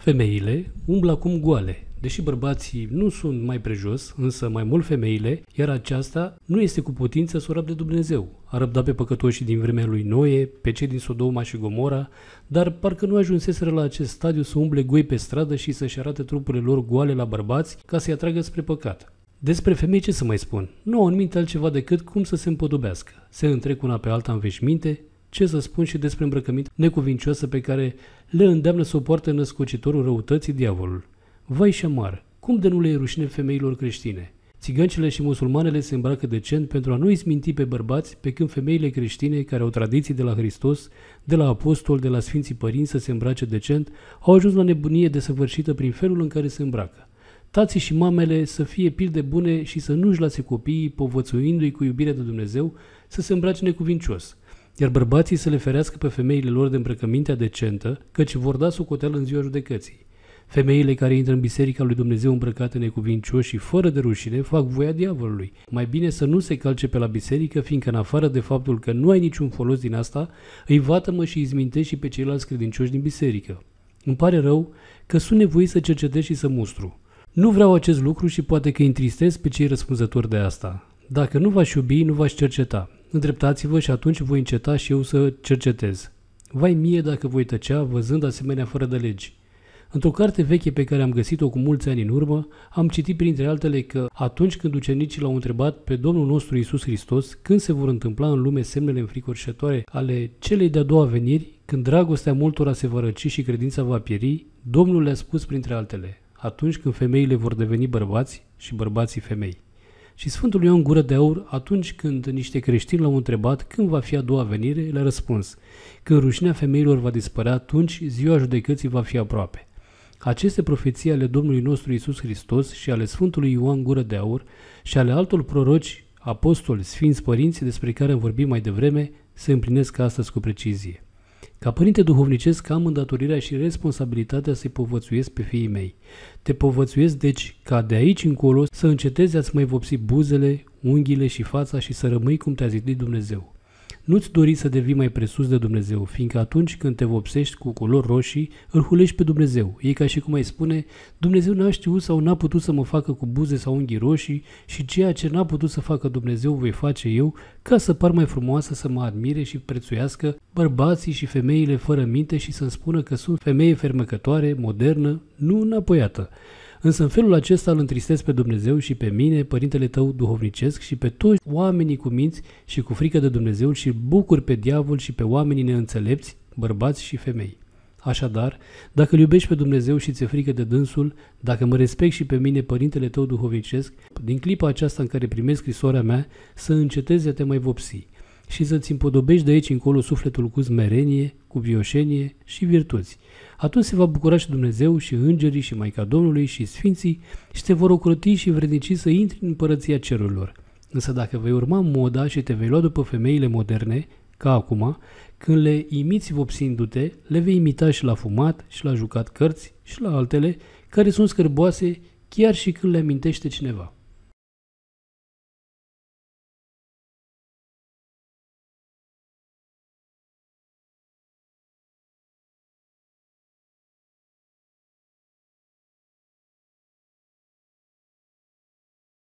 Femeile umblă acum goale, deși bărbații nu sunt mai prejos, însă mai mult femeile, iar aceasta nu este cu putință să o răbde Dumnezeu. A răbdat pe păcătoșii din vremea lui Noe, pe cei din Sodoma și Gomora, dar parcă nu ajunseseră la acest stadiu să umble goi pe stradă și să-și arate trupurile lor goale la bărbați ca să-i atragă spre păcat. Despre femei ce să mai spun? Nu au în minte altceva decât cum să se împodobească. Se întrec una pe alta în veșminte, ce să spun și despre îmbrăcăminte necuvincioasă pe care le îndeamnă să o poartă născocitorul răutății diavolul. Vai și șamar, cum de nu le e rușine femeilor creștine? Țigăncile și musulmanele se îmbracă decent pentru a nu izminti pe bărbați, pe când femeile creștine, care au tradiții de la Hristos, de la apostol, de la Sfinții Părinți să se îmbrace decent, au ajuns la nebunie desăvârșită prin felul în care se îmbracă. Tații și mamele să fie pilde bune și să nu-și lase copiii, povățuindu-i cu iubirea de Dumnezeu, să se îmbrace necuvincios – iar bărbații să le ferească pe femeile lor de îmbrăcămintea decentă, căci vor da socoteală în ziua judecății. Femeile care intră în biserica lui Dumnezeu îmbrăcate necuvincioși și fără de rușine fac voia diavolului. Mai bine să nu se calce pe la biserică, fiindcă în afară de faptul că nu ai niciun folos din asta, îi vatămă și izmintești și pe ceilalți credincioși din biserică. Îmi pare rău că sunt nevoit să cercetez și să mustru. Nu vreau acest lucru și poate că întristez pe cei răspunzători de asta. Dacă nu v-aș iubi, nu v-aș cerceta. Îndreptați-vă și atunci voi înceta și eu să cercetez. Vai mie dacă voi tăcea văzând asemenea fără de legi. Într-o carte veche pe care am găsit-o cu mulți ani în urmă, am citit printre altele că atunci când ucenicii l-au întrebat pe Domnul nostru Isus Hristos când se vor întâmpla în lume semnele înfricoșătoare ale celei de-a doua veniri, când dragostea multora se va răci și credința va pieri, Domnul le-a spus printre altele, atunci când femeile vor deveni bărbați și bărbații femei. Și Sfântul Ioan Gură de Aur, atunci când niște creștini l-au întrebat când va fi a doua venire, le-a răspuns, când rușinea femeilor va dispărea, atunci ziua judecății va fi aproape. Aceste profeții ale Domnului nostru Isus Hristos și ale Sfântului Ioan Gură de Aur și ale altor proroci, apostoli, sfinți părinți despre care am vorbit mai devreme, se împlinesc astăzi cu precizie. Ca părinte duhovnicesc am îndatorirea și responsabilitatea să-i povățuiesc pe fiii mei. Te povățuiesc deci ca de aici încolo să încetezi a-ți mai vopsi buzele, unghiile și fața și să rămâi cum te-a zidit Dumnezeu. Nu-ți dori să devii mai presus de Dumnezeu, fiindcă atunci când te vopsești cu culori roșii, îl hulești pe Dumnezeu. E ca și cum ai spune, Dumnezeu n-a știut sau n-a putut să mă facă cu buze sau unghii roșii și ceea ce n-a putut să facă Dumnezeu voi face eu, ca să par mai frumoasă, să mă admire și prețuiască bărbații și femeile fără minte și să-mi spună că sunt femeie fermecătoare, modernă, nu înapoiată. Însă în felul acesta îl întristez pe Dumnezeu și pe mine, părintele tău duhovnicesc și pe toți oamenii cu minți și cu frică de Dumnezeu și bucur pe diavol și pe oamenii neînțelepți, bărbați și femei. Așadar, dacă îl iubești pe Dumnezeu și ți-e frică de dânsul, dacă mă respect și pe mine, părintele tău duhovnicesc, din clipa aceasta în care primesc scrisoarea mea, să încetezi a te mai vopsi și să-ți împodobești de aici încolo sufletul cu smerenie, cu vioșenie și virtuți. Atunci se va bucura și Dumnezeu și îngerii și Maica Domnului și Sfinții și te vor ocroti și vrednici să intri în împărăția cerurilor. Însă dacă vei urma moda și te vei lua după femeile moderne, ca acum, când le imiți vopsindu-te, le vei imita și la fumat, și la jucat cărți, și la altele, care sunt scârboase chiar și când le amintește cineva.